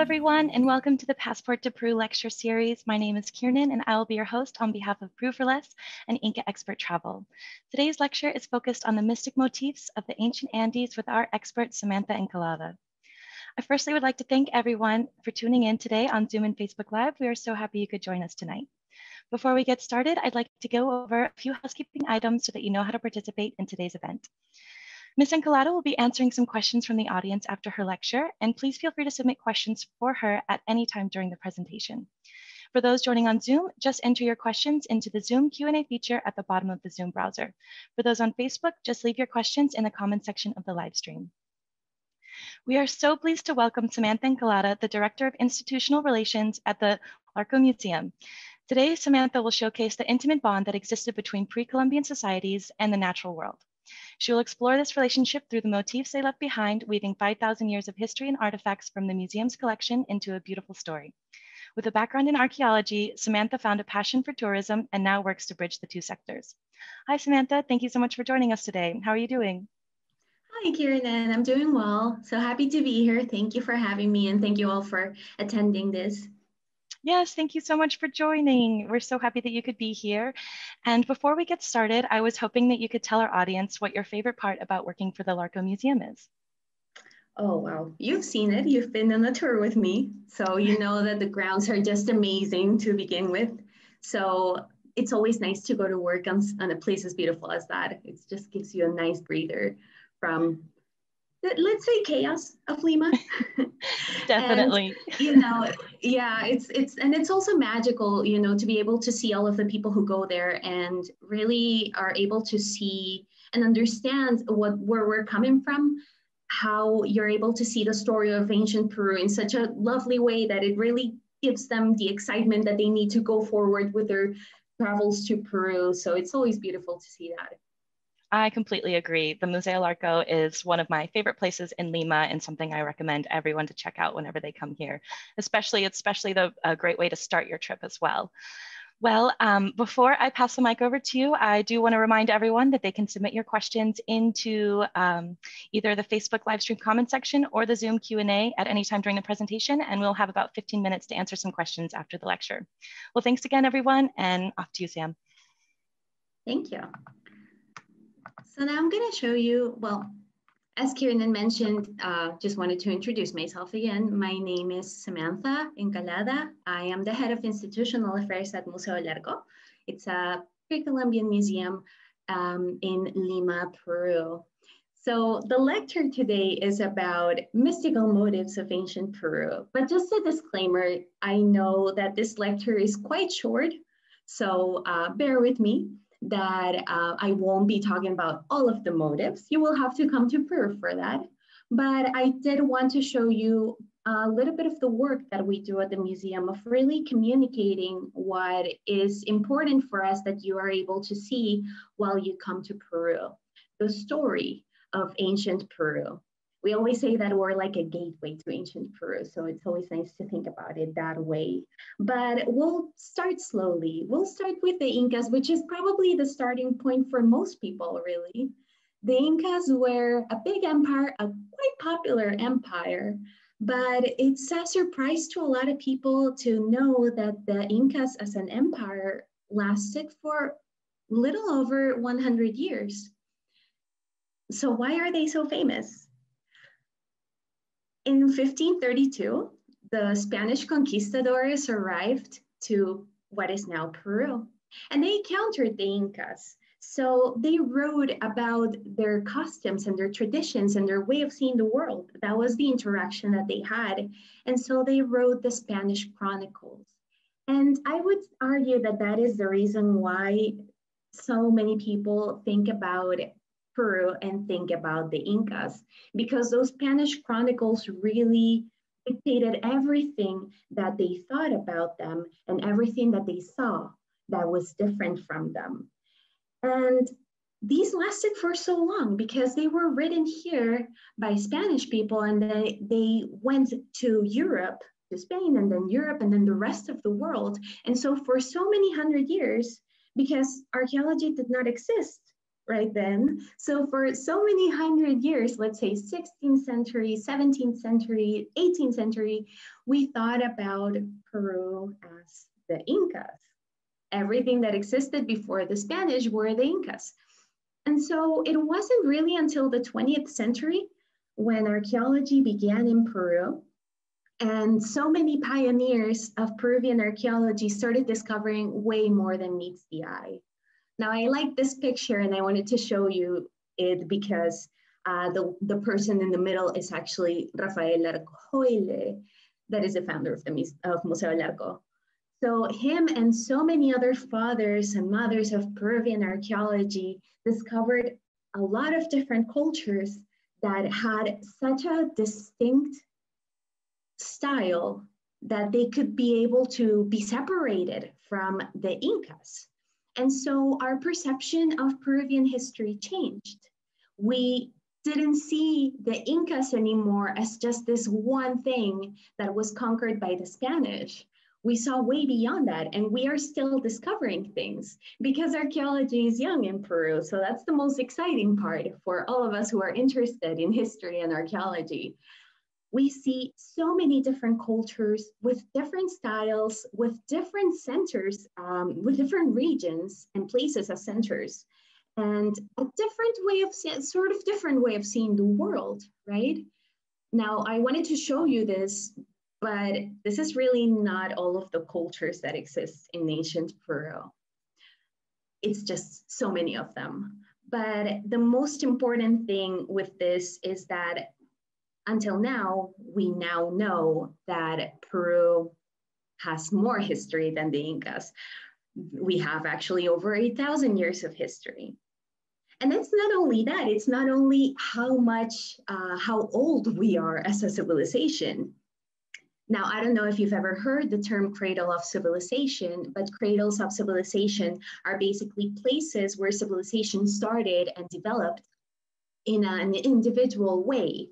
everyone, and welcome to the Passport to Peru lecture series. My name is Kiernan, and I will be your host on behalf of Peru for Less and Inca Expert Travel. Today's lecture is focused on the mystic motifs of the ancient Andes with our expert, Samantha Encalada. I firstly would like to thank everyone for tuning in today on Zoom and Facebook Live. We are so happy you could join us tonight. Before we get started, I'd like to go over a few housekeeping items so that you know how to participate in today's event. Ms. Encalada will be answering some questions from the audience after her lecture, and please feel free to submit questions for her at any time during the presentation. For those joining on Zoom, just enter your questions into the Zoom Q&A feature at the bottom of the Zoom browser. For those on Facebook, just leave your questions in the comment section of the live stream. We are so pleased to welcome Samantha Encalada, the Director of Institutional Relations at the Larco Museum. Today, Samantha will showcase the intimate bond that existed between pre-Columbian societies and the natural world. She will explore this relationship through the motifs they left behind, weaving 5,000 years of history and artifacts from the museum's collection into a beautiful story. With a background in archaeology, Samantha found a passion for tourism and now works to bridge the two sectors. Hi, Samantha. Thank you so much for joining us today. How are you doing? Hi, Kieran. I'm doing well. So happy to be here. Thank you for having me and thank you all for attending this. Yes, thank you so much for joining. We're so happy that you could be here. And before we get started, I was hoping that you could tell our audience what your favorite part about working for the Larco Museum is. Oh, wow. You've seen it. You've been on a tour with me. So you know that the grounds are just amazing to begin with. So it's always nice to go to work on, on a place as beautiful as that. It just gives you a nice breather from let's say chaos of Lima. Definitely. and, you know, yeah, it's it's and it's also magical, you know, to be able to see all of the people who go there and really are able to see and understand what where we're coming from, how you're able to see the story of ancient Peru in such a lovely way that it really gives them the excitement that they need to go forward with their travels to Peru. So it's always beautiful to see that. I completely agree. The Museo Larco is one of my favorite places in Lima and something I recommend everyone to check out whenever they come here, especially, it's especially the, a great way to start your trip as well. Well, um, before I pass the mic over to you, I do want to remind everyone that they can submit your questions into um, either the Facebook live stream comment section or the Zoom Q&A at any time during the presentation, and we'll have about 15 minutes to answer some questions after the lecture. Well, thanks again, everyone, and off to you, Sam. Thank you. So now I'm going to show you, well, as Kieran mentioned, uh, just wanted to introduce myself again. My name is Samantha Encalada. I am the head of institutional affairs at Museo Larco. It's a pre-Columbian museum um, in Lima, Peru. So the lecture today is about mystical motives of ancient Peru. But just a disclaimer, I know that this lecture is quite short, so uh, bear with me that uh, I won't be talking about all of the motives. You will have to come to Peru for that. But I did want to show you a little bit of the work that we do at the museum of really communicating what is important for us that you are able to see while you come to Peru, the story of ancient Peru we always say that we're like a gateway to ancient Peru. So it's always nice to think about it that way. But we'll start slowly. We'll start with the Incas, which is probably the starting point for most people, really. The Incas were a big empire, a quite popular empire, but it's a surprise to a lot of people to know that the Incas as an empire lasted for little over 100 years. So why are they so famous? In 1532, the Spanish conquistadors arrived to what is now Peru, and they encountered the Incas. So they wrote about their customs and their traditions and their way of seeing the world. That was the interaction that they had. And so they wrote the Spanish Chronicles. And I would argue that that is the reason why so many people think about Peru and think about the Incas, because those Spanish chronicles really dictated everything that they thought about them and everything that they saw that was different from them. And these lasted for so long because they were written here by Spanish people and they, they went to Europe, to Spain, and then Europe, and then the rest of the world. And so, for so many hundred years, because archaeology did not exist right then. So for so many hundred years, let's say 16th century, 17th century, 18th century, we thought about Peru as the Incas. Everything that existed before the Spanish were the Incas. And so it wasn't really until the 20th century when archaeology began in Peru and so many pioneers of Peruvian archaeology started discovering way more than meets the eye. Now, I like this picture and I wanted to show you it because uh, the, the person in the middle is actually Rafael Larco Hoyle, that is the founder of, the, of Museo de Larco. So him and so many other fathers and mothers of Peruvian archaeology discovered a lot of different cultures that had such a distinct style that they could be able to be separated from the Incas. And so our perception of Peruvian history changed. We didn't see the Incas anymore as just this one thing that was conquered by the Spanish. We saw way beyond that, and we are still discovering things because archaeology is young in Peru. So that's the most exciting part for all of us who are interested in history and archaeology we see so many different cultures with different styles, with different centers, um, with different regions and places as centers, and a different way of sort of different way of seeing the world, right? Now, I wanted to show you this, but this is really not all of the cultures that exist in ancient Peru. It's just so many of them. But the most important thing with this is that until now, we now know that Peru has more history than the Incas. We have actually over 8,000 years of history. And it's not only that, it's not only how much, uh, how old we are as a civilization. Now, I don't know if you've ever heard the term cradle of civilization, but cradles of civilization are basically places where civilization started and developed in an individual way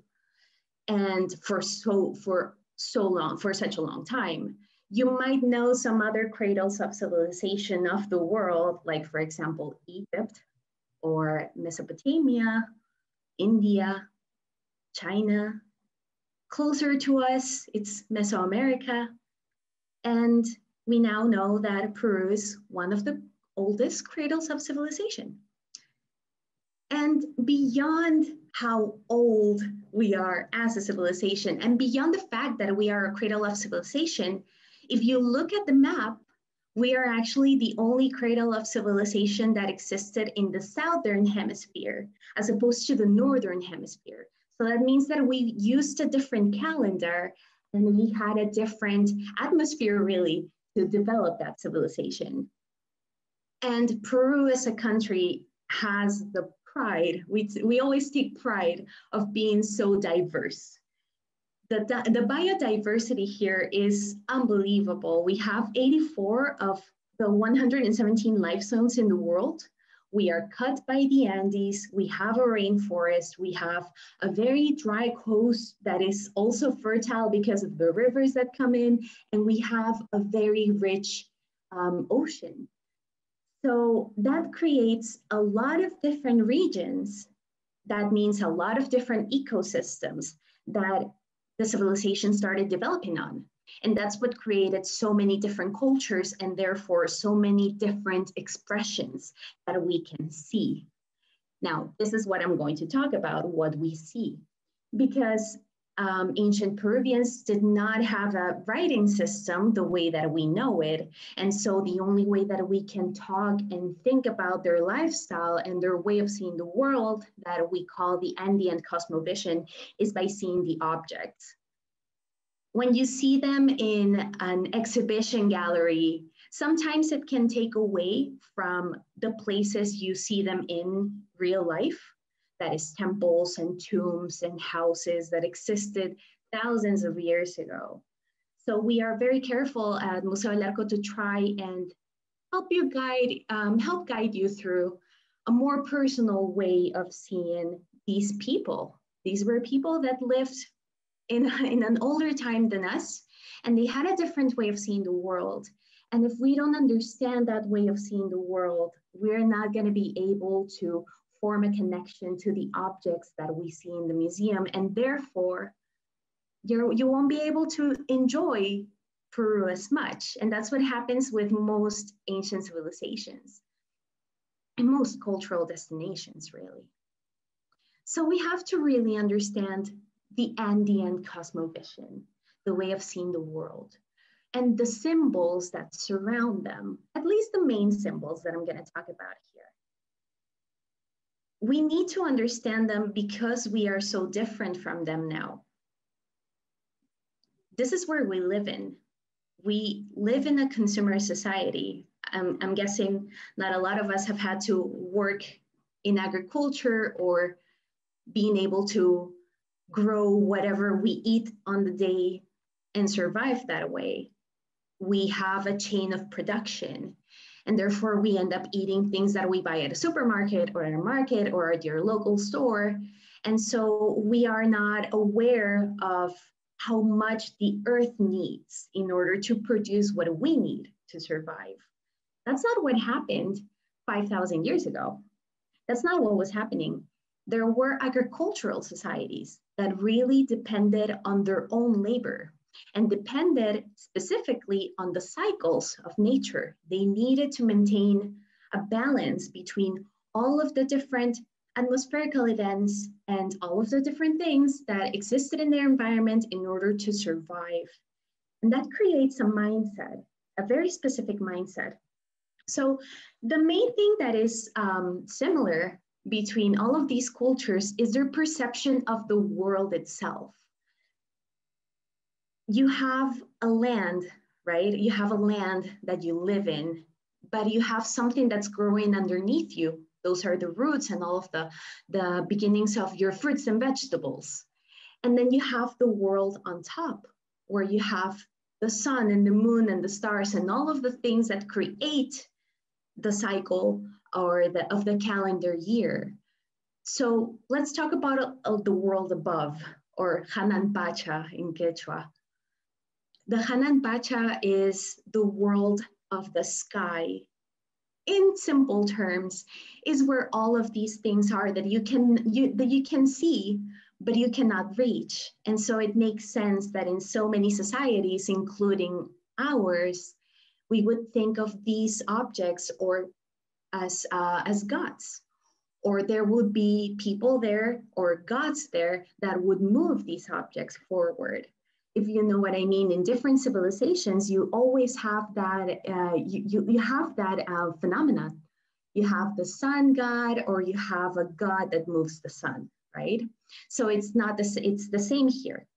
and for so for so long for such a long time you might know some other cradles of civilization of the world like for example egypt or mesopotamia india china closer to us it's mesoamerica. And we now know that peru is one of the oldest cradles of civilization and beyond how old we are as a civilization, and beyond the fact that we are a cradle of civilization, if you look at the map, we are actually the only cradle of civilization that existed in the southern hemisphere, as opposed to the northern hemisphere. So that means that we used a different calendar and we had a different atmosphere, really, to develop that civilization. And Peru as a country has the pride. We, we always take pride of being so diverse. The, the biodiversity here is unbelievable. We have 84 of the 117 life zones in the world. We are cut by the Andes. We have a rainforest. We have a very dry coast that is also fertile because of the rivers that come in. And we have a very rich um, ocean. So that creates a lot of different regions. That means a lot of different ecosystems that the civilization started developing on. And that's what created so many different cultures and therefore so many different expressions that we can see. Now, this is what I'm going to talk about, what we see. Because um, ancient Peruvians did not have a writing system the way that we know it. And so the only way that we can talk and think about their lifestyle and their way of seeing the world that we call the Andean cosmovision is by seeing the objects. When you see them in an exhibition gallery, sometimes it can take away from the places you see them in real life that is temples and tombs and houses that existed thousands of years ago. So we are very careful at Museo de Larco to try and help you guide, um, help guide you through a more personal way of seeing these people. These were people that lived in, in an older time than us, and they had a different way of seeing the world. And if we don't understand that way of seeing the world, we're not going to be able to form a connection to the objects that we see in the museum. And therefore, you you won't be able to enjoy Peru as much. And that's what happens with most ancient civilizations and most cultural destinations, really. So we have to really understand the Andean cosmovision, the way of seeing the world, and the symbols that surround them, at least the main symbols that I'm going to talk about here. We need to understand them because we are so different from them now. This is where we live in. We live in a consumer society. I'm, I'm guessing not a lot of us have had to work in agriculture or being able to grow whatever we eat on the day and survive that way. We have a chain of production. And therefore, we end up eating things that we buy at a supermarket or at a market or at your local store. And so we are not aware of how much the earth needs in order to produce what we need to survive. That's not what happened 5,000 years ago. That's not what was happening. There were agricultural societies that really depended on their own labor and depended specifically on the cycles of nature. They needed to maintain a balance between all of the different atmospherical events and all of the different things that existed in their environment in order to survive. And that creates a mindset, a very specific mindset. So the main thing that is um, similar between all of these cultures is their perception of the world itself. You have a land, right? You have a land that you live in, but you have something that's growing underneath you. Those are the roots and all of the, the beginnings of your fruits and vegetables. And then you have the world on top, where you have the sun and the moon and the stars and all of the things that create the cycle or the, of the calendar year. So let's talk about uh, the world above, or Hanan Pacha in Quechua. The Hanan Pacha is the world of the sky. In simple terms, is where all of these things are that you can you that you can see, but you cannot reach. And so it makes sense that in so many societies, including ours, we would think of these objects or as, uh, as gods. Or there would be people there or gods there that would move these objects forward. If you know what I mean, in different civilizations, you always have that, uh, you, you, you have that uh, phenomenon. You have the sun god or you have a god that moves the sun, right? So it's not this, it's the same here.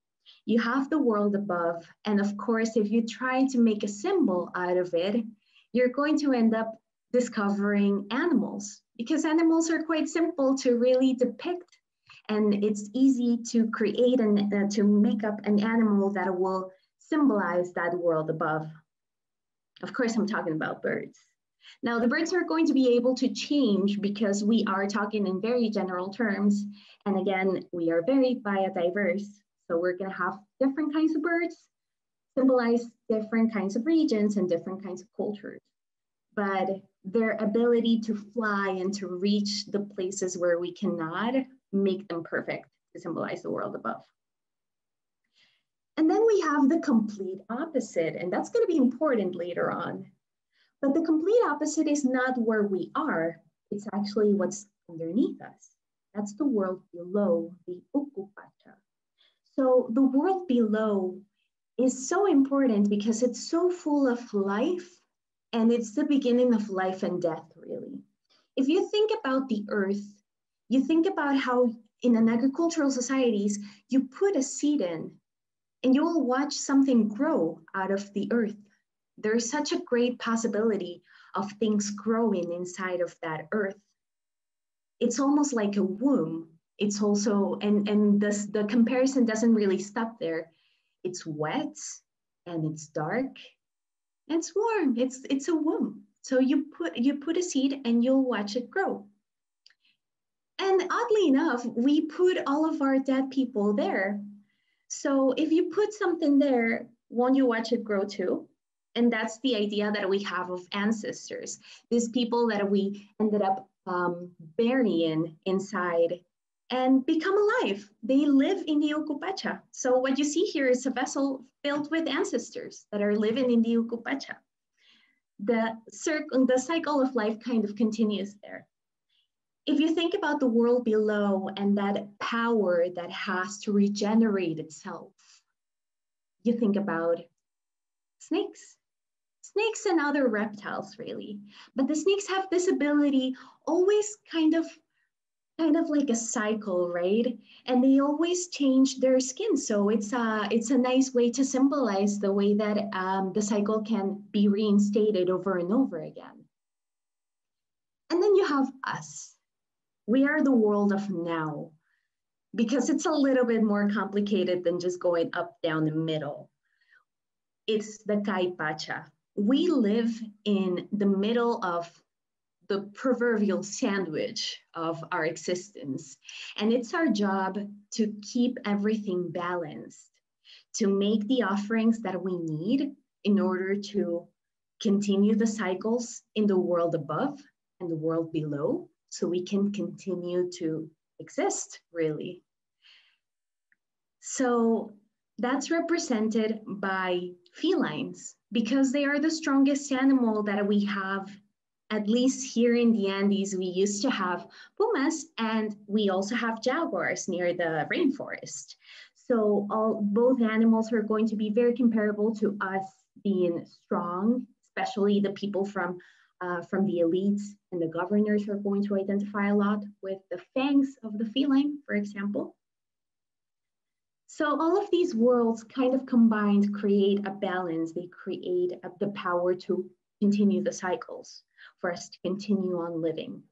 You have the world above. And of course, if you try to make a symbol out of it, you're going to end up discovering animals because animals are quite simple to really depict and it's easy to create and uh, to make up an animal that will symbolize that world above. Of course, I'm talking about birds. Now, the birds are going to be able to change because we are talking in very general terms. And again, we are very biodiverse. So we're going to have different kinds of birds symbolize different kinds of regions and different kinds of cultures. But their ability to fly and to reach the places where we cannot make them perfect to symbolize the world above. And then we have the complete opposite, and that's going to be important later on. But the complete opposite is not where we are, it's actually what's underneath us. That's the world below the Ukupacha. So the world below is so important because it's so full of life and it's the beginning of life and death, really. If you think about the earth, you think about how in an agricultural societies, you put a seed in and you will watch something grow out of the earth. There's such a great possibility of things growing inside of that earth. It's almost like a womb. It's also, and, and this, the comparison doesn't really stop there. It's wet and it's dark and it's warm. It's it's a womb. So you put you put a seed and you'll watch it grow. And oddly enough, we put all of our dead people there. So if you put something there, won't you watch it grow too? And that's the idea that we have of ancestors. These people that we ended up um, burying inside and become alive. They live in the Ucupacha. So what you see here is a vessel filled with ancestors that are living in the Ucupacha. The, circle, the cycle of life kind of continues there. If you think about the world below and that power that has to regenerate itself, you think about snakes, snakes and other reptiles really. But the snakes have this ability always kind of kind of like a cycle, right? And they always change their skin. So it's a, it's a nice way to symbolize the way that um, the cycle can be reinstated over and over again. And then you have us. We are the world of now because it's a little bit more complicated than just going up, down the middle. It's the Kaypacha. We live in the middle of the proverbial sandwich of our existence. And it's our job to keep everything balanced, to make the offerings that we need in order to continue the cycles in the world above and the world below, so we can continue to exist, really. So that's represented by felines because they are the strongest animal that we have at least here in the Andes, we used to have pumas and we also have jaguars near the rainforest. So all, both animals are going to be very comparable to us being strong, especially the people from, uh, from the elites and the governors are going to identify a lot with the fangs of the feline, for example. So all of these worlds kind of combined create a balance. They create a, the power to continue the cycles for us to continue on living.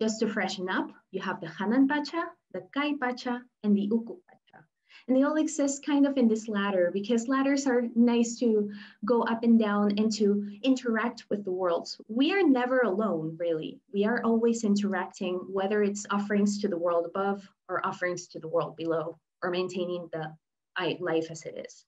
Just to freshen up, you have the Hanan Pacha, the Kaypacha, and the Uku Pacha. And they all exist kind of in this ladder because ladders are nice to go up and down and to interact with the worlds. We are never alone, really. We are always interacting, whether it's offerings to the world above or offerings to the world below, or maintaining the life as it is.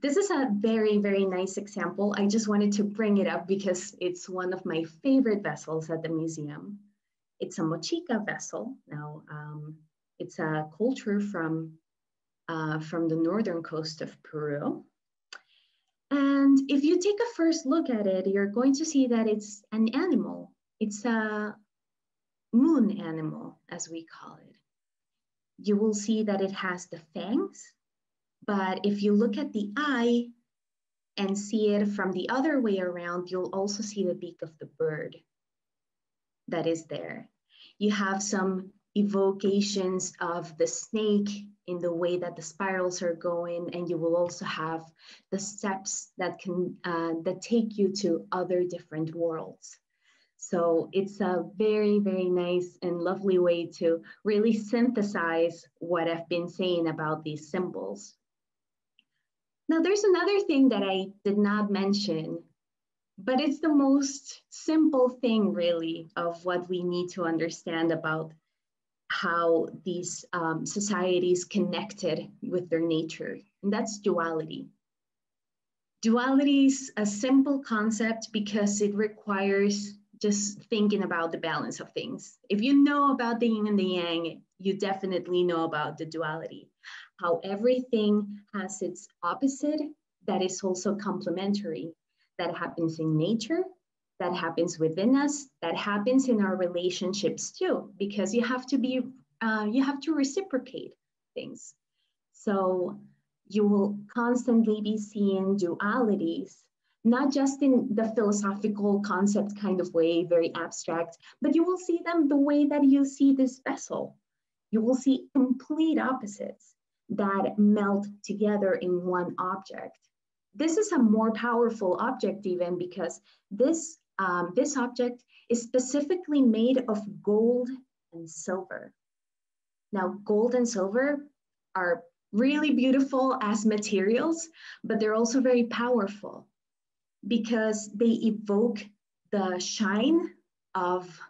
This is a very, very nice example. I just wanted to bring it up because it's one of my favorite vessels at the museum. It's a mochica vessel. Now, um, it's a culture from, uh, from the northern coast of Peru. And if you take a first look at it, you're going to see that it's an animal. It's a moon animal, as we call it. You will see that it has the fangs, but if you look at the eye and see it from the other way around, you'll also see the beak of the bird that is there. You have some evocations of the snake in the way that the spirals are going, and you will also have the steps that can uh, that take you to other different worlds. So it's a very, very nice and lovely way to really synthesize what I've been saying about these symbols. Now, there's another thing that I did not mention, but it's the most simple thing, really, of what we need to understand about how these um, societies connected with their nature, and that's duality. Duality is a simple concept because it requires just thinking about the balance of things. If you know about the yin and the yang, you definitely know about the duality how everything has its opposite that is also complementary. That happens in nature, that happens within us, that happens in our relationships too, because you have to be, uh, you have to reciprocate things. So you will constantly be seeing dualities, not just in the philosophical concept kind of way, very abstract, but you will see them the way that you see this vessel. You will see complete opposites that melt together in one object. This is a more powerful object even because this, um, this object is specifically made of gold and silver. Now, gold and silver are really beautiful as materials, but they're also very powerful because they evoke the shine of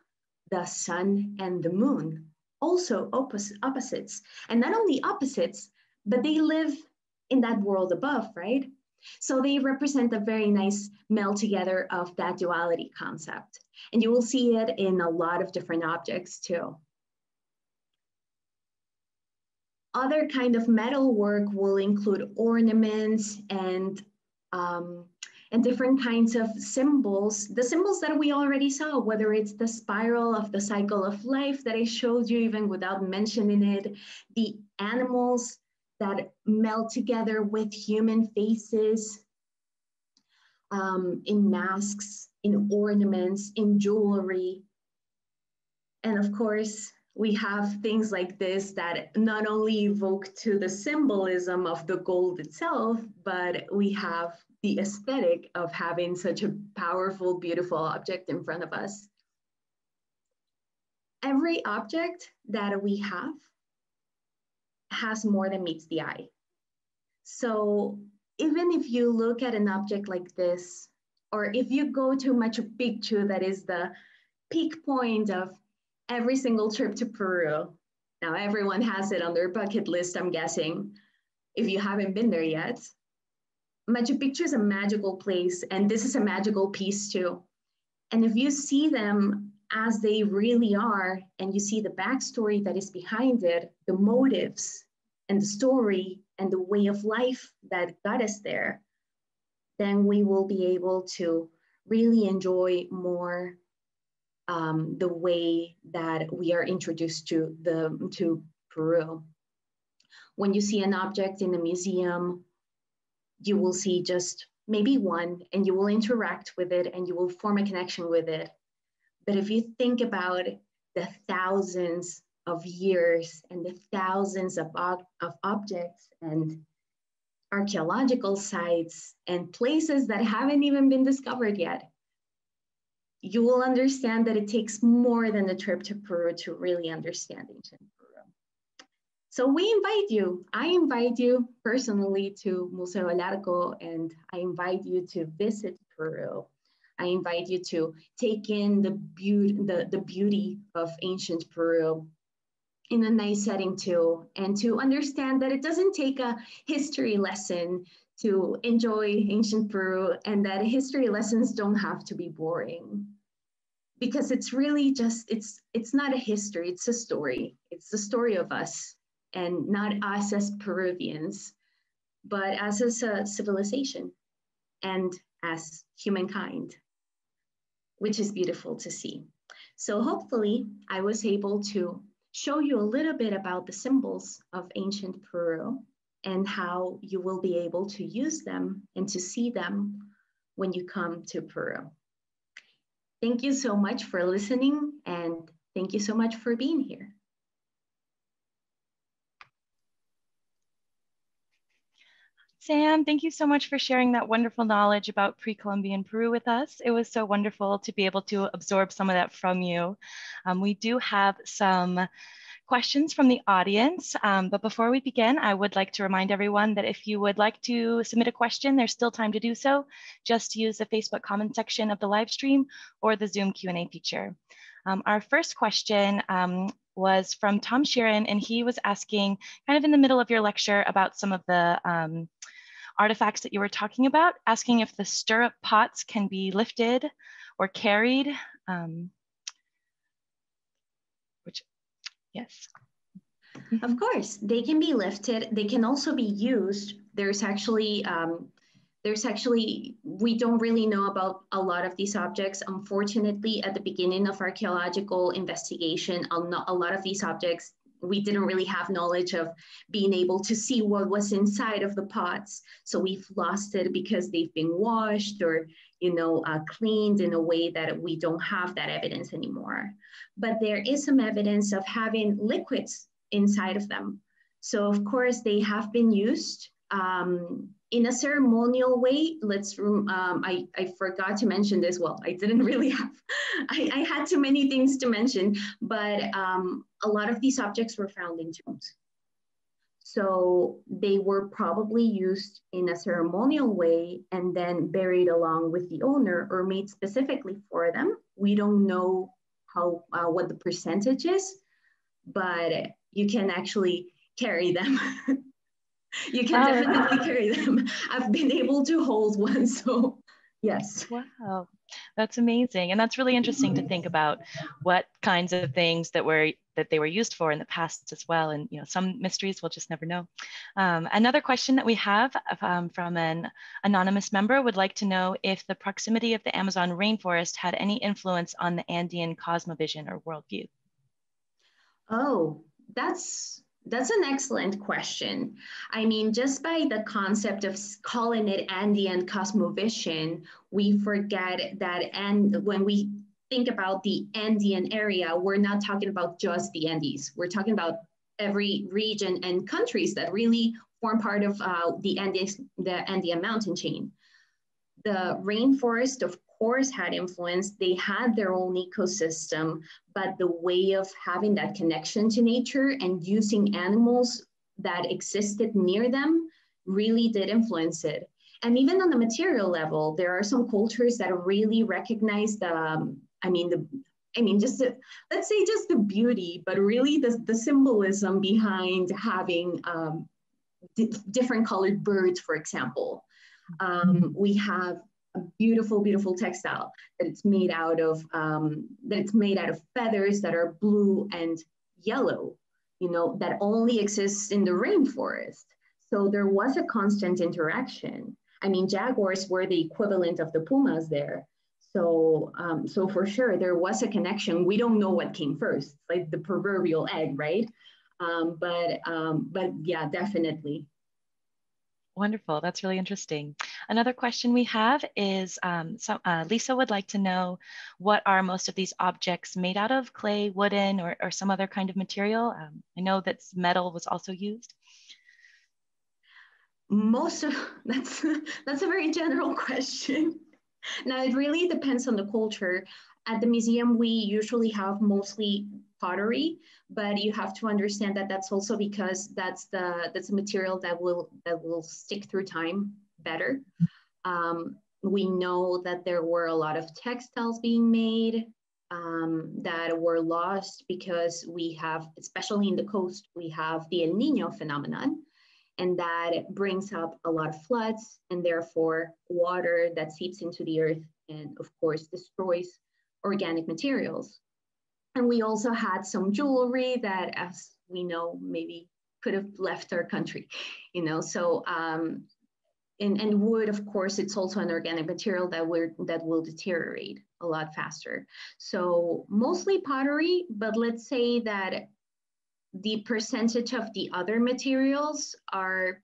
the sun and the moon also oppos opposites. And not only opposites, but they live in that world above, right? So they represent a very nice meld together of that duality concept. And you will see it in a lot of different objects too. Other kind of metal work will include ornaments and um, and different kinds of symbols, the symbols that we already saw, whether it's the spiral of the cycle of life that I showed you even without mentioning it, the animals that melt together with human faces, um, in masks, in ornaments, in jewelry. And of course, we have things like this that not only evoke to the symbolism of the gold itself, but we have the aesthetic of having such a powerful, beautiful object in front of us. Every object that we have has more than meets the eye. So even if you look at an object like this, or if you go to Machu Picchu, that is the peak point of every single trip to Peru. Now, everyone has it on their bucket list, I'm guessing, if you haven't been there yet. Machu Picchu is a magical place, and this is a magical piece too. And if you see them as they really are, and you see the backstory that is behind it, the motives and the story and the way of life that got us there, then we will be able to really enjoy more um, the way that we are introduced to the to Peru. When you see an object in a museum, you will see just maybe one and you will interact with it and you will form a connection with it. But if you think about the thousands of years and the thousands of, of objects and archaeological sites and places that haven't even been discovered yet, you will understand that it takes more than a trip to Peru to really understand ancient Peru. So we invite you, I invite you personally to Museo del and I invite you to visit Peru. I invite you to take in the beauty, the, the beauty of ancient Peru in a nice setting too, and to understand that it doesn't take a history lesson to enjoy ancient Peru and that history lessons don't have to be boring. Because it's really just it's it's not a history it's a story. It's the story of us and not us as peruvians but as a civilization and as humankind which is beautiful to see so hopefully i was able to show you a little bit about the symbols of ancient peru and how you will be able to use them and to see them when you come to peru Thank you so much for listening and thank you so much for being here. Sam, thank you so much for sharing that wonderful knowledge about pre-Columbian Peru with us. It was so wonderful to be able to absorb some of that from you. Um, we do have some questions from the audience. Um, but before we begin, I would like to remind everyone that if you would like to submit a question, there's still time to do so. Just use the Facebook comment section of the live stream or the Zoom Q&A feature. Um, our first question um, was from Tom Sheeran, and he was asking kind of in the middle of your lecture about some of the um, artifacts that you were talking about, asking if the stirrup pots can be lifted or carried. Um, Yes. Of course, they can be lifted. They can also be used. There's actually um, there's actually we don't really know about a lot of these objects. Unfortunately, at the beginning of archaeological investigation, a lot of these objects we didn't really have knowledge of being able to see what was inside of the pots. So we've lost it because they've been washed or you know, uh, cleaned in a way that we don't have that evidence anymore. But there is some evidence of having liquids inside of them. So of course they have been used um, in a ceremonial way. Let's, um, I, I forgot to mention this. Well, I didn't really have, I, I had too many things to mention, but um, a lot of these objects were found in tombs. So they were probably used in a ceremonial way and then buried along with the owner or made specifically for them. We don't know how uh, what the percentage is, but you can actually carry them. you can definitely carry them. I've been able to hold one, so yes. Wow, that's amazing, and that's really interesting to think about what kinds of things that were that they were used for in the past as well. And you know, some mysteries we'll just never know. Um, another question that we have um, from an anonymous member would like to know if the proximity of the Amazon rainforest had any influence on the Andean cosmovision or worldview. Oh, that's that's an excellent question. I mean, just by the concept of calling it Andean cosmovision, we forget that and when we think about the Andean area, we're not talking about just the Andes. We're talking about every region and countries that really form part of uh, the Andes, the Andean mountain chain. The rainforest, of course, had influence. They had their own ecosystem, but the way of having that connection to nature and using animals that existed near them really did influence it. And even on the material level, there are some cultures that really recognize the, um, I mean, the I mean, just the, let's say just the beauty, but really the, the symbolism behind having um, different colored birds, for example. Um, we have a beautiful, beautiful textile that it's made out of, um, that it's made out of feathers that are blue and yellow, you know, that only exists in the rainforest. So there was a constant interaction. I mean, jaguars were the equivalent of the pumas there. So, um, so for sure, there was a connection. We don't know what came first, like the proverbial egg, right? Um, but, um, but yeah, definitely. Wonderful. That's really interesting. Another question we have is um, so, uh, Lisa would like to know what are most of these objects made out of clay, wooden, or, or some other kind of material? Um, I know that metal was also used. Most of that's that's a very general question. Now, it really depends on the culture. At the museum, we usually have mostly pottery, but you have to understand that that's also because that's the that's a material that will that will stick through time better. Um, we know that there were a lot of textiles being made um, that were lost because we have, especially in the coast, we have the El Nino phenomenon, and that brings up a lot of floods and therefore water that seeps into the earth and of course destroys organic materials. And we also had some jewelry that, as we know, maybe could have left our country, you know. So, um, and, and wood, of course, it's also an organic material that will that will deteriorate a lot faster. So mostly pottery, but let's say that the percentage of the other materials are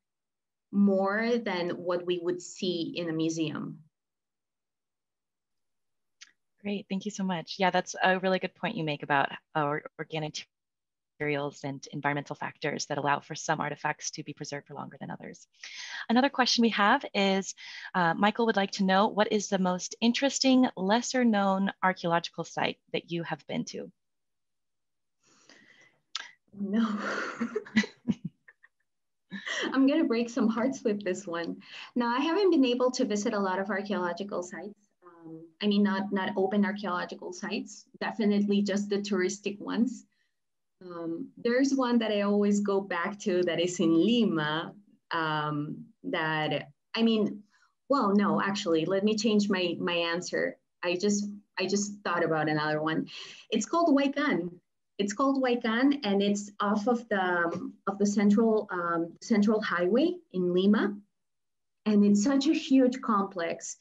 more than what we would see in a museum. Great, thank you so much. Yeah, that's a really good point you make about our organic materials and environmental factors that allow for some artifacts to be preserved for longer than others. Another question we have is, uh, Michael would like to know, what is the most interesting, lesser known archeological site that you have been to? No. I'm going to break some hearts with this one. Now, I haven't been able to visit a lot of archaeological sites. Um, I mean, not, not open archaeological sites, definitely just the touristic ones. Um, there's one that I always go back to that is in Lima. Um, that, I mean, well, no, actually, let me change my, my answer. I just, I just thought about another one. It's called Huaycan. It's called Huaycan, and it's off of the um, of the central um, central highway in Lima, and it's such a huge complex.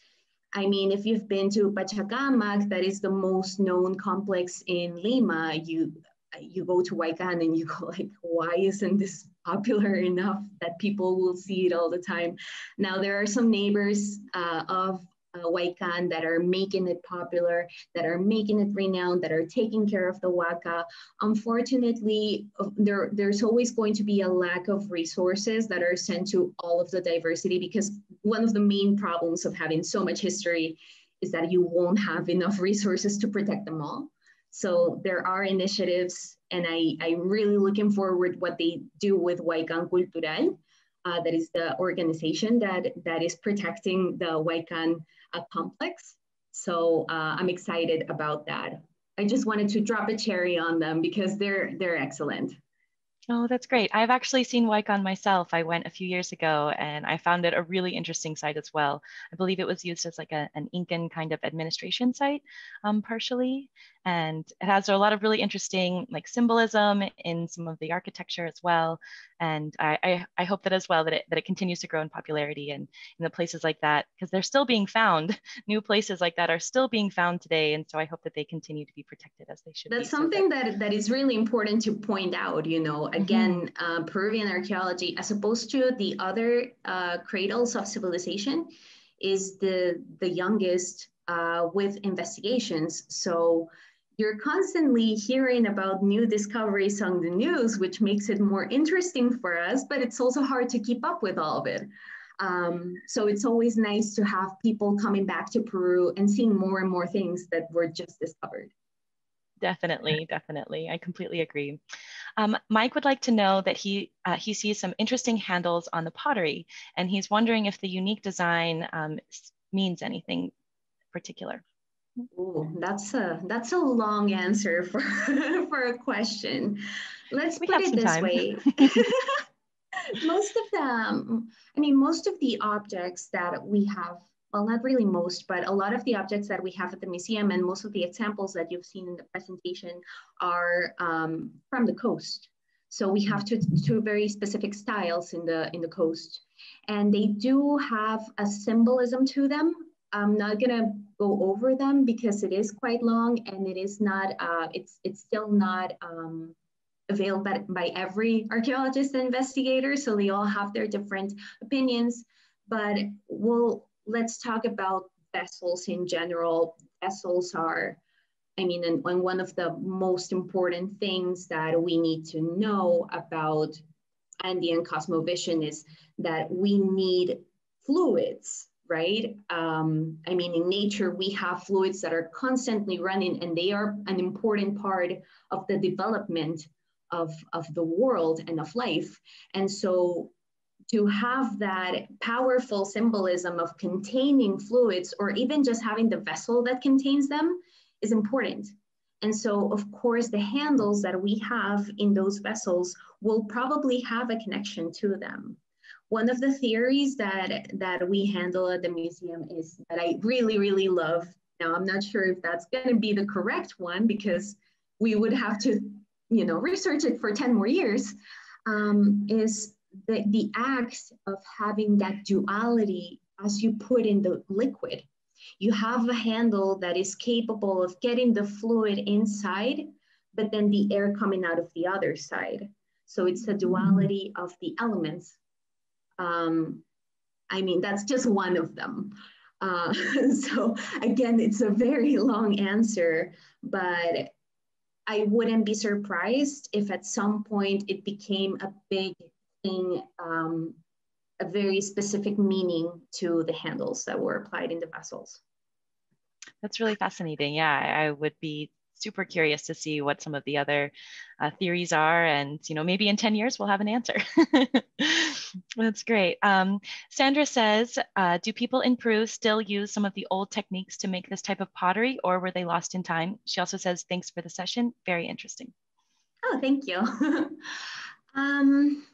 I mean, if you've been to Pachacamac, that is the most known complex in Lima. You you go to Huaycan and you go like, why isn't this popular enough that people will see it all the time? Now there are some neighbors uh, of uh, Huaycan that are making it popular, that are making it renowned, that are taking care of the Huaca. Unfortunately, there, there's always going to be a lack of resources that are sent to all of the diversity because one of the main problems of having so much history is that you won't have enough resources to protect them all. So there are initiatives and I, I'm really looking forward what they do with Huaycan Cultural. Uh, that is the organization that, that is protecting the Huaycan a complex. So uh, I'm excited about that. I just wanted to drop a cherry on them because they're they're excellent. Oh, that's great. I've actually seen Huaycan myself. I went a few years ago and I found it a really interesting site as well. I believe it was used as like a, an Incan kind of administration site um, partially. And it has a lot of really interesting like symbolism in some of the architecture as well. And I, I, I hope that as well that it, that it continues to grow in popularity and in the places like that, because they're still being found. New places like that are still being found today. And so I hope that they continue to be protected as they should be. That's be. something so that, that, is really important to point out, you know. Again, mm -hmm. uh, Peruvian archaeology, as opposed to the other uh, cradles of civilization, is the, the youngest uh, with investigations. So you're constantly hearing about new discoveries on the news, which makes it more interesting for us, but it's also hard to keep up with all of it. Um, so it's always nice to have people coming back to Peru and seeing more and more things that were just discovered. Definitely, definitely. I completely agree. Um, Mike would like to know that he uh, he sees some interesting handles on the pottery, and he's wondering if the unique design um, means anything particular. Oh, that's a that's a long answer for for a question. Let's we put it this time. way. most of them, I mean, most of the objects that we have, well, not really most, but a lot of the objects that we have at the museum and most of the examples that you've seen in the presentation are um, from the coast. So we have two, two very specific styles in the in the coast, and they do have a symbolism to them I'm not gonna go over them because it is quite long and it is not, uh, it's, it's still not um, available by, by every archaeologist and investigator. So they all have their different opinions, but we'll, let's talk about vessels in general. Vessels are, I mean, and, and one of the most important things that we need to know about Andean cosmovision is that we need fluids right? Um, I mean, in nature, we have fluids that are constantly running and they are an important part of the development of, of the world and of life. And so to have that powerful symbolism of containing fluids or even just having the vessel that contains them is important. And so, of course, the handles that we have in those vessels will probably have a connection to them. One of the theories that, that we handle at the museum is that I really, really love. Now, I'm not sure if that's going to be the correct one because we would have to, you know, research it for 10 more years, um, is the, the act of having that duality as you put in the liquid. You have a handle that is capable of getting the fluid inside, but then the air coming out of the other side. So it's a duality of the elements um, I mean, that's just one of them. Uh, so again, it's a very long answer, but I wouldn't be surprised if at some point it became a big thing, um, a very specific meaning to the handles that were applied in the vessels. That's really fascinating. Yeah, I would be super curious to see what some of the other uh, theories are. And, you know, maybe in 10 years we'll have an answer. That's great. Um, Sandra says, uh, do people in Peru still use some of the old techniques to make this type of pottery or were they lost in time? She also says, thanks for the session. Very interesting. Oh, thank you. um,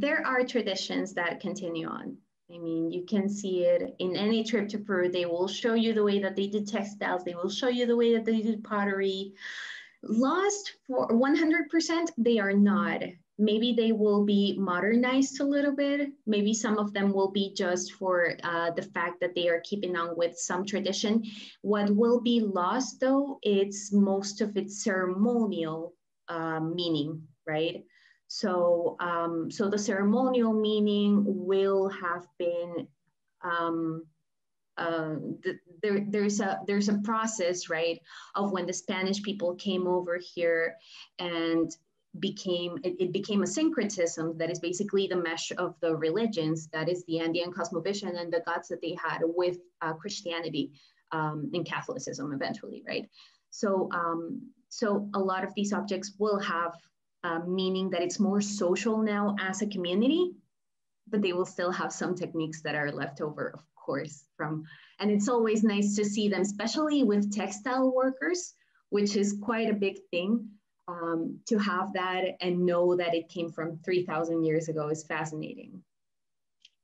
there are traditions that continue on. I mean, you can see it in any trip to Peru. They will show you the way that they did textiles. They will show you the way that they did pottery. Lost for 100%, they are not. Maybe they will be modernized a little bit. Maybe some of them will be just for uh, the fact that they are keeping on with some tradition. What will be lost though, it's most of its ceremonial uh, meaning, right? So, um, so the ceremonial meaning will have been um, uh, the, there, there's a there's a process right of when the Spanish people came over here and became it, it, became a syncretism that is basically the mesh of the religions that is the Andean cosmovision and the gods that they had with uh, Christianity um, and Catholicism eventually right? So um, so a lot of these objects will have uh, meaning that it's more social now as a community, but they will still have some techniques that are left over, of course, from, and it's always nice to see them, especially with textile workers, which is quite a big thing. um, to have that and know that it came from 3,000 years ago is fascinating.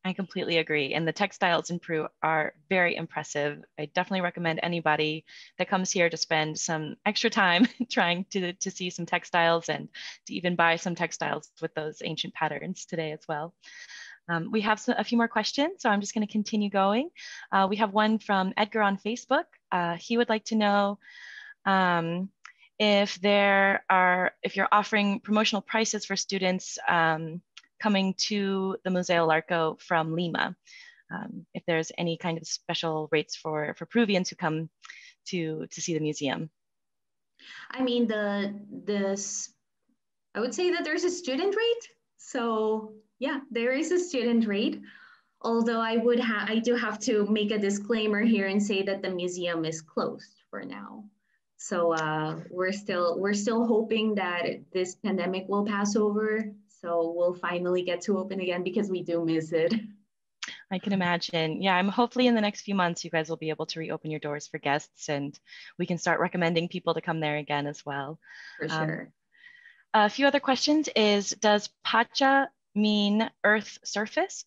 I completely agree. And the textiles in Peru are very impressive. I definitely recommend anybody that comes here to spend some extra time trying to, to see some textiles and to even buy some textiles with those ancient patterns today as well. Um, we have some, a few more questions, so I'm just going to continue going. Uh, we have one from Edgar on Facebook. Uh, he would like to know um, if there are, if you're offering promotional prices for students um, coming to the Museo Larco from Lima, um, if there's any kind of special rates for, for Peruvians who come to, to see the museum. I mean, the, this, I would say that there's a student rate. So yeah, there is a student rate. Although I would have, I do have to make a disclaimer here and say that the museum is closed for now. So uh, we're still we're still hoping that this pandemic will pass over. So we'll finally get to open again because we do miss it. I can imagine. Yeah, I'm hopefully in the next few months you guys will be able to reopen your doors for guests and we can start recommending people to come there again as well. For um, sure. Um, a few other questions is does Pacha mean earth surface?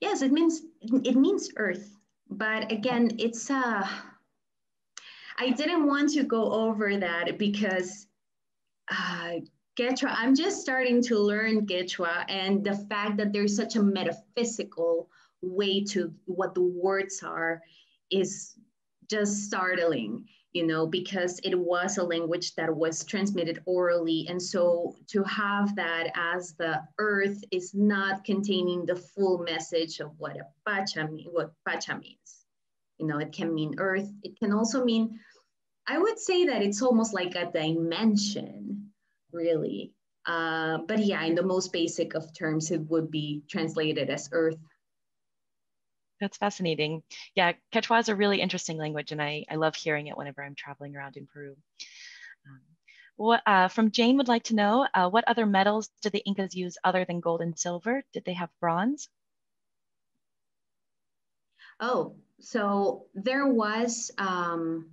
Yes, it means it means earth. But again, it's uh I didn't want to go over that because uh, Quechua, I'm just starting to learn Quechua and the fact that there's such a metaphysical way to what the words are is just startling, you know, because it was a language that was transmitted orally. And so to have that as the earth is not containing the full message of what a pacha, mean, what pacha means. You know, it can mean earth. It can also mean I would say that it's almost like a dimension, really. Uh, but yeah, in the most basic of terms, it would be translated as earth. That's fascinating. Yeah, Quechua is a really interesting language, and I, I love hearing it whenever I'm traveling around in Peru. Um, what, uh, from Jane would like to know, uh, what other metals did the Incas use other than gold and silver? Did they have bronze? Oh, so there was, um,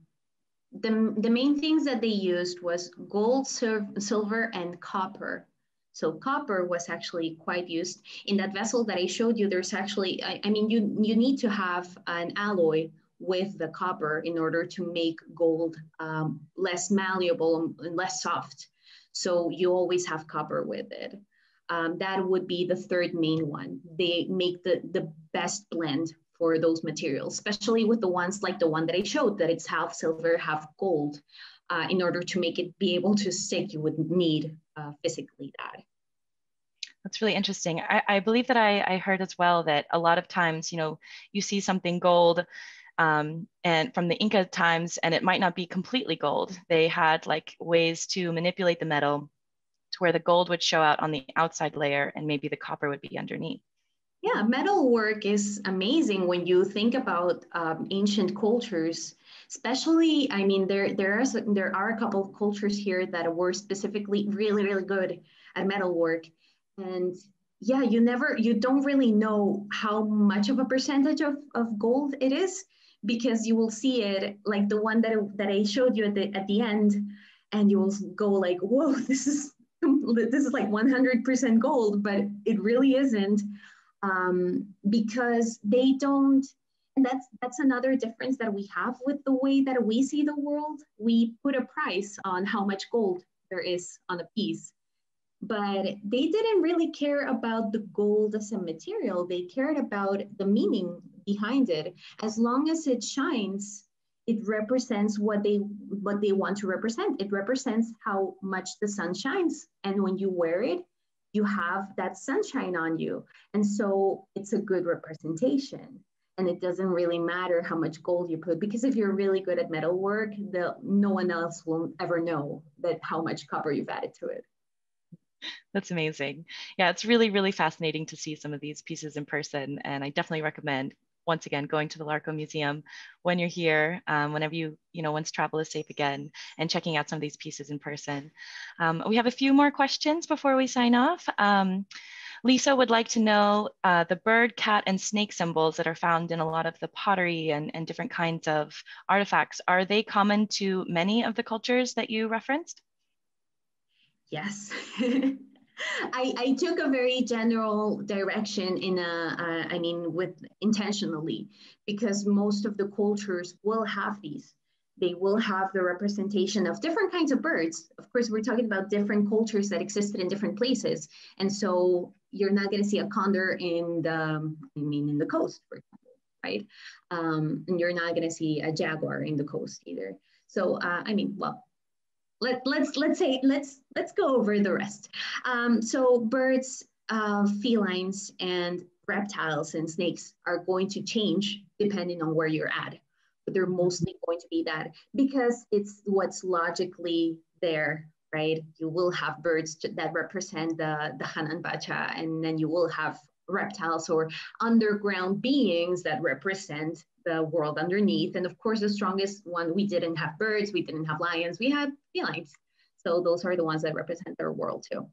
the, the main things that they used was gold, silver, and copper. So copper was actually quite used. In that vessel that I showed you, there's actually, I, I mean, you, you need to have an alloy with the copper in order to make gold um, less malleable and less soft. So you always have copper with it. Um, that would be the third main one. They make the, the best blend for those materials, especially with the ones like the one that I showed, that it's half silver, half gold. Uh, in order to make it be able to stick, you would need uh, physically that. That's really interesting. I, I believe that I, I, heard as well that a lot of times, you know, you see something gold um, and from the Inca times, and it might not be completely gold. They had like ways to manipulate the metal to where the gold would show out on the outside layer and maybe the copper would be underneath. Yeah, metal work is amazing when you think about um, ancient cultures. Especially, I mean, there there are there are a couple of cultures here that were specifically really really good at metal work, and yeah, you never you don't really know how much of a percentage of, of gold it is because you will see it like the one that that I showed you at the at the end, and you will go like, whoa, this is this is like 100% gold, but it really isn't um, because they don't and that's that's another difference that we have with the way that we see the world. We put a price on how much gold there is on a piece but they didn't really care about the gold as a material. They cared about the meaning behind it. As long as it shines it represents what they what they want to represent. It represents how much the sun shines. And when you wear it you have that sunshine on you. And so it's a good representation. And it doesn't really matter how much gold you put because if you're really good at metal work, the, no one else will ever know that how much copper you've added to it. That's amazing. Yeah, it's really, really fascinating to see some of these pieces in person. And I definitely recommend once again, going to the Larco Museum when you're here, um, whenever you, you know, once travel is safe again, and checking out some of these pieces in person. Um, we have a few more questions before we sign off. Um, Lisa would like to know uh, the bird, cat, and snake symbols that are found in a lot of the pottery and, and different kinds of artifacts. Are they common to many of the cultures that you referenced? Yes. I, I took a very general direction in a, uh, I mean, with intentionally, because most of the cultures will have these. They will have the representation of different kinds of birds. Of course, we're talking about different cultures that existed in different places. And so you're not going to see a condor in the, I mean, in the coast, for example, right? Um, and you're not going to see a jaguar in the coast either. So, uh, I mean, well, let, let's let's say let's let's go over the rest. Um, so birds, uh, felines, and reptiles and snakes are going to change depending on where you're at. But they're mostly going to be that because it's what's logically there, right? You will have birds that represent the the Hanan Pacha, and then you will have reptiles or underground beings that represent the world underneath. And of course, the strongest one, we didn't have birds, we didn't have lions, we had felines. So those are the ones that represent their world too.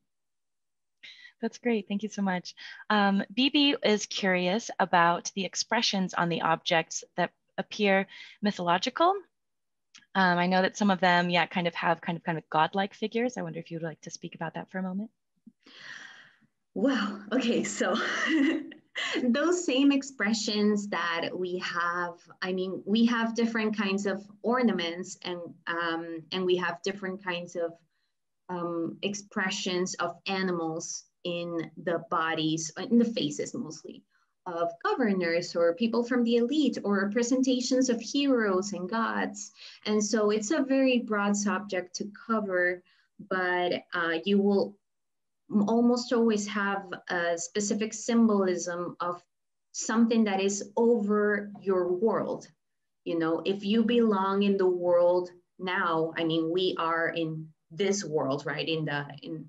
That's great. Thank you so much. Um, BB is curious about the expressions on the objects that appear mythological. Um, I know that some of them, yeah, kind of have kind of kind of godlike figures. I wonder if you'd like to speak about that for a moment. Wow. Okay. So those same expressions that we have, I mean, we have different kinds of ornaments and um, and we have different kinds of um, expressions of animals in the bodies, in the faces mostly, of governors or people from the elite or representations of heroes and gods. And so it's a very broad subject to cover, but uh, you will almost always have a specific symbolism of something that is over your world. You know, if you belong in the world now, I mean, we are in this world, right? In the in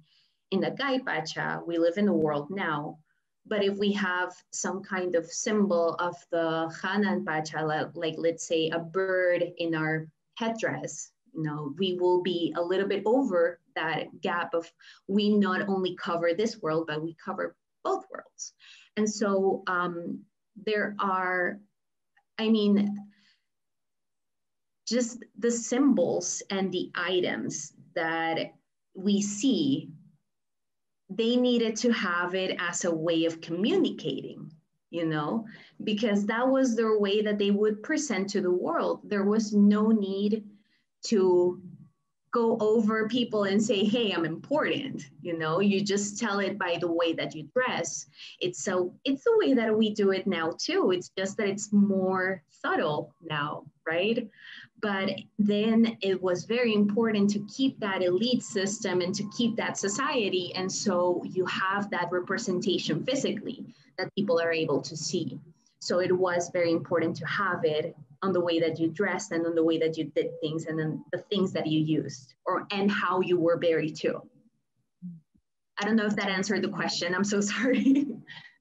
in the Kay Pacha, we live in the world now. But if we have some kind of symbol of the Hanan Pacha, like, like let's say a bird in our headdress, you know, we will be a little bit over that gap of we not only cover this world, but we cover both worlds. And so um, there are, I mean, just the symbols and the items that we see, they needed to have it as a way of communicating, you know, because that was their way that they would present to the world. There was no need to go over people and say, hey, I'm important. You know, you just tell it by the way that you dress. It's so it's the way that we do it now too. It's just that it's more subtle now, right? But then it was very important to keep that elite system and to keep that society. And so you have that representation physically that people are able to see. So it was very important to have it on the way that you dressed and on the way that you did things and then the things that you used or and how you were buried too. I don't know if that answered the question. I'm so sorry.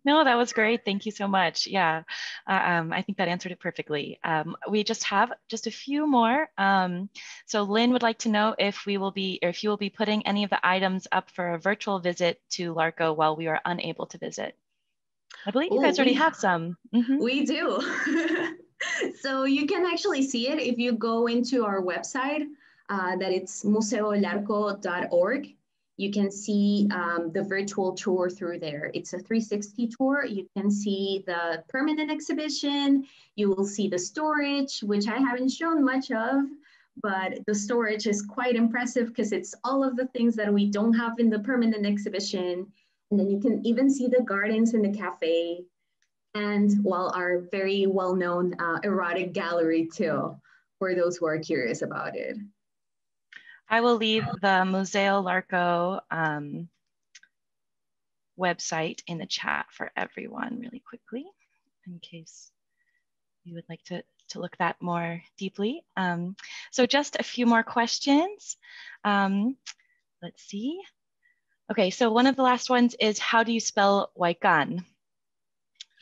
No, that was great. Thank you so much. Yeah, uh, um, I think that answered it perfectly. Um, we just have just a few more. Um, so Lynn would like to know if we will be, or if you will be putting any of the items up for a virtual visit to LARCO while we are unable to visit. I believe you guys already have some. Mm -hmm. We do. so you can actually see it if you go into our website, uh, that it's museolarco.org. You can see um, the virtual tour through there. It's a 360 tour. You can see the permanent exhibition. You will see the storage, which I haven't shown much of, but the storage is quite impressive because it's all of the things that we don't have in the permanent exhibition. And then you can even see the gardens and the cafe and well, our very well-known uh, erotic gallery too, for those who are curious about it. I will leave the Museo Larco um, website in the chat for everyone really quickly in case you would like to, to look that more deeply. Um, so just a few more questions. Um, let's see. Okay, so one of the last ones is how do you spell Huaycan?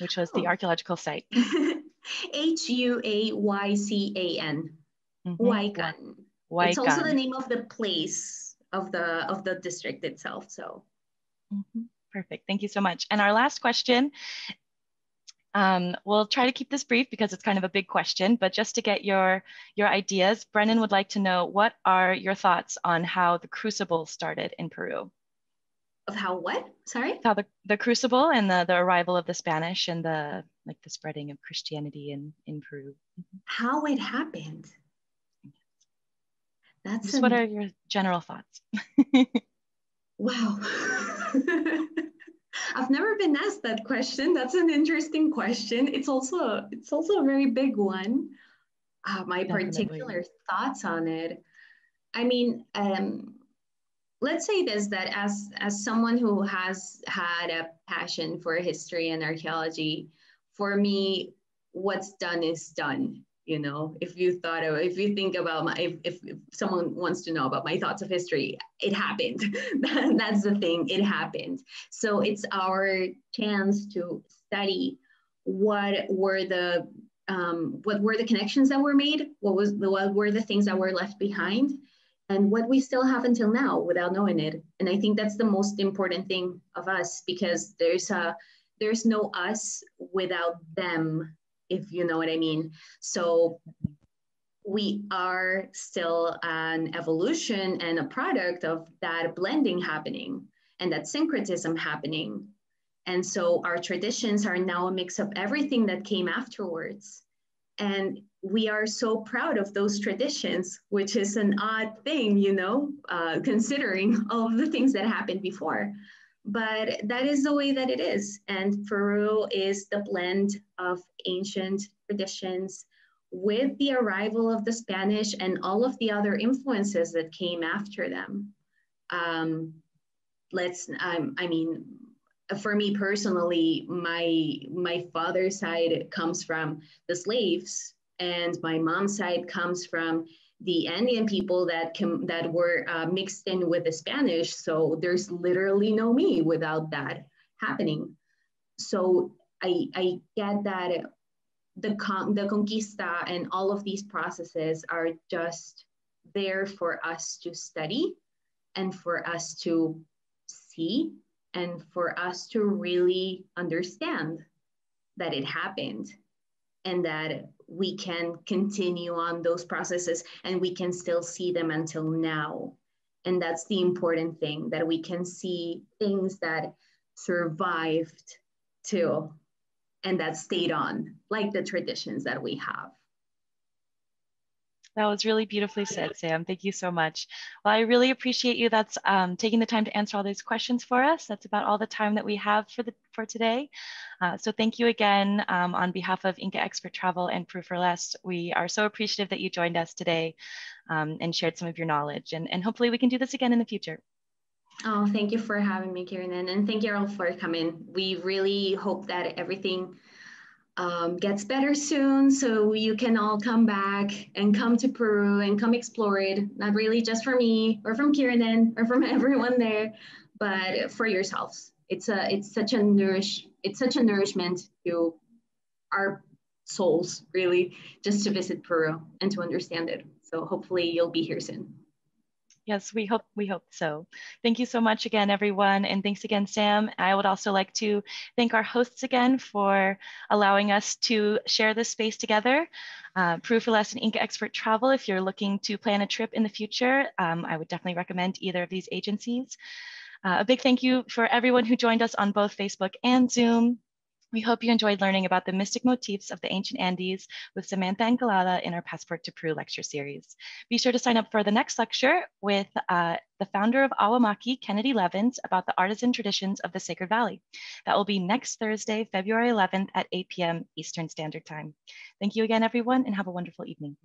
Which was the oh. archaeological site. H U A Y C A N. Huaycan. Mm-hmm. It's also the name of the place of the of the district itself. So. Mm-hmm. Perfect. Thank you so much. And our last question um, we'll try to keep this brief because it's kind of a big question, but just to get your, your ideas, Brennan would like to know what are your thoughts on how the crucible started in Peru? Of how what? Sorry? How the, the crucible and the, the arrival of the Spanish and the like the spreading of Christianity in, in Peru. How it happened. That's just an... what are your general thoughts? wow. I've never been asked that question. That's an interesting question. It's also it's also a very big one. Uh, my Definitely. particular thoughts on it. I mean, um, let's say this that as as someone who has had a passion for history and archaeology, for me, what's done is done you know? If you thought of if you think about my if, if, if someone wants to know about my thoughts of history it happened. That's the thing it happened. So it's our chance to study what were the um, what were the connections that were made what was the what were the things that were left behind and what we still have until now without knowing it and i think that's the most important thing of us because there's a there's no us without them if you know what I mean. So we are still an evolution and a product of that blending happening and that syncretism happening. And so our traditions are now a mix of everything that came afterwards. And we are so proud of those traditions, which is an odd thing, you know, uh, considering all of the things that happened before but that is the way that it is. And Peru is the blend of ancient traditions with the arrival of the Spanish and all of the other influences that came after them. Um, let's, um, I mean, for me personally, my my father's side comes from the slaves, and my mom's side comes from the Andean people that that were uh, mixed in with the Spanish. So there's literally no me without that happening. So I, I get that the, con- the conquista and all of these processes are just there for us to study and for us to see and for us to really understand that it happened and that we can continue on those processes and we can still see them until now. And that's the important thing that we can see things that survived too and that stayed on, like the traditions that we have. That was really beautifully said, Sam. Thank you so much. Well, I really appreciate you that's um, taking the time to answer all these questions for us. That's about all the time that we have for the for today. Uh, so thank you again um, on behalf of Inca Expert Travel and Peru for Less. We are so appreciative that you joined us today um, and shared some of your knowledge. And, and hopefully we can do this again in the future. Oh, thank you for having me, Kieran. And thank you all for coming. We really hope that everything um, gets better soon so you can all come back and come to Peru and come explore it. Not really just for me or from Kieran or from everyone there, but for yourselves. It's a it's such a nourish it's such a nourishment to our souls really just to visit Peru and to understand it. So hopefully you'll be here soon. Yes, we hope we hope so. Thank you so much again, everyone, and thanks again, Sam. I would also like to thank our hosts again for allowing us to share this space together. Uh, for Less and Inca Expert Travel. If you're looking to plan a trip in the future, um, I would definitely recommend either of these agencies. Uh, a big thank you for everyone who joined us on both Facebook and Zoom. We hope you enjoyed learning about the mystic motifs of the ancient Andes with Samantha Encalada in our Passport to Peru lecture series. Be sure to sign up for the next lecture with uh, the founder of Awamaki, Kennedy Leavens, about the artisan traditions of the Sacred Valley. That will be next Thursday, February 11th at 8 p.m. Eastern Standard Time. Thank you again, everyone, and have a wonderful evening.